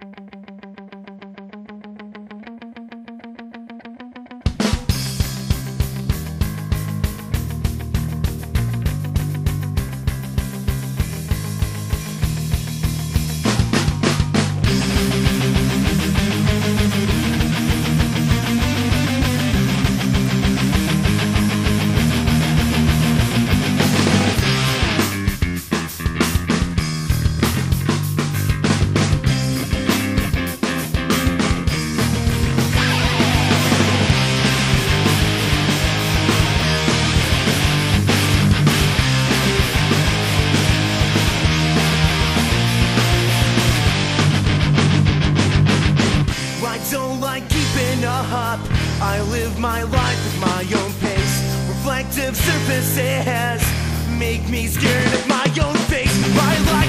I don't like keeping up. I live my life at my own pace. Reflective surfaces make me scared of my own face. I like